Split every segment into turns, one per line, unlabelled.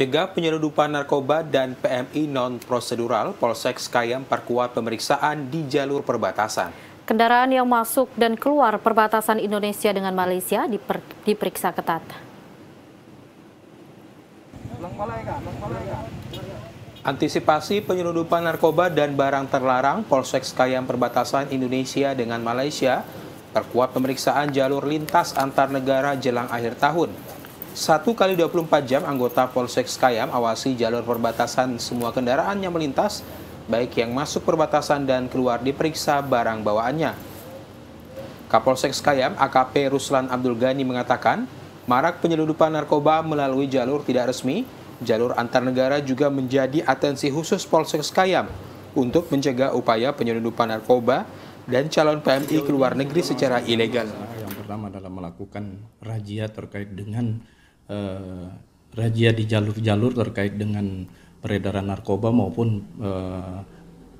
Cegah penyelundupan narkoba dan PMI non-prosedural, Polsek Skayam perkuat pemeriksaan di jalur perbatasan.
Kendaraan yang masuk dan keluar perbatasan Indonesia dengan Malaysia diper, diperiksa ketat.
Antisipasi penyelundupan narkoba dan barang terlarang, Polsek Skayam perbatasan Indonesia dengan Malaysia perkuat pemeriksaan jalur lintas antar negara jelang akhir tahun. Satu kali 24 jam anggota Polsek Skayam awasi jalur perbatasan semua kendaraan yang melintas, baik yang masuk perbatasan dan keluar diperiksa barang bawaannya. Kapolsek Skayam AKP Ruslan Abdul Ghani mengatakan, marak penyelundupan narkoba melalui jalur tidak resmi jalur antar negara juga menjadi atensi khusus Polsek Skayam untuk mencegah upaya penyelundupan narkoba dan calon PMI ke luar negeri secara ilegal.
Yang pertama adalah melakukan razia terkait dengan uh, razia di jalur-jalur terkait dengan peredaran narkoba maupun uh,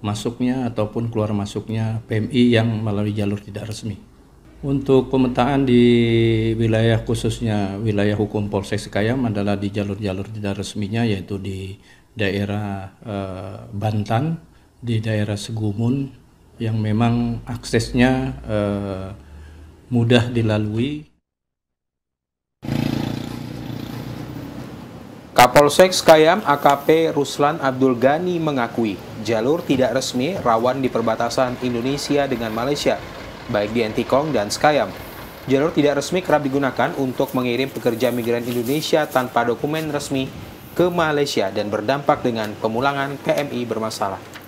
masuknya ataupun keluar masuknya PMI yang melalui jalur tidak resmi. Untuk pemetaan di wilayah khususnya wilayah hukum Polsek Sekayam adalah di jalur-jalur tidak resminya yaitu di daerah eh, Bantan, di daerah Segumun yang memang aksesnya eh, mudah dilalui.
Kapolsek Skayam AKP Ruslan Abdul Ghani mengakui jalur tidak resmi rawan di perbatasan Indonesia dengan Malaysia baik di Antikong dan Skayam. Jalur tidak resmi kerap digunakan untuk mengirim pekerja migran Indonesia tanpa dokumen resmi ke Malaysia dan berdampak dengan pemulangan PMI bermasalah.